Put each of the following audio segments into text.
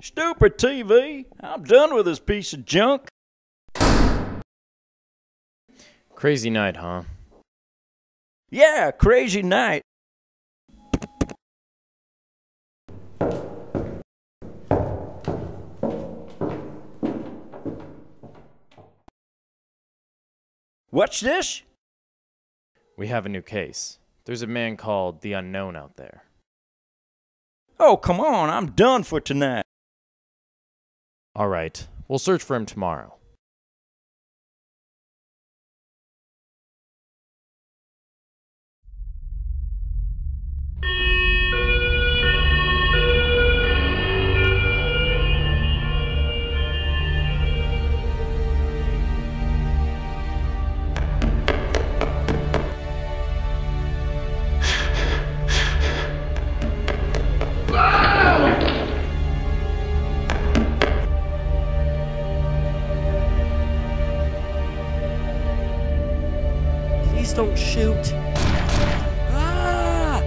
stupid TV. I'm done with this piece of junk. Crazy night, huh? Yeah, crazy night. What's this? We have a new case. There's a man called the Unknown out there. Oh, come on, I'm done for tonight. All right, we'll search for him tomorrow. Please don't shoot. Ah!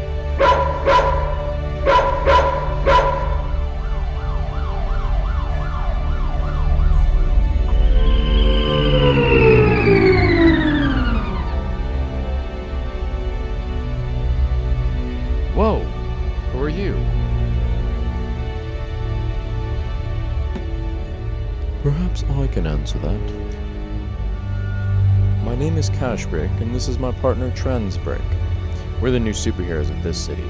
Whoa! Who are you? Perhaps I can answer that. My name is Cashbrick, and this is my partner Transbrick. We're the new superheroes of this city.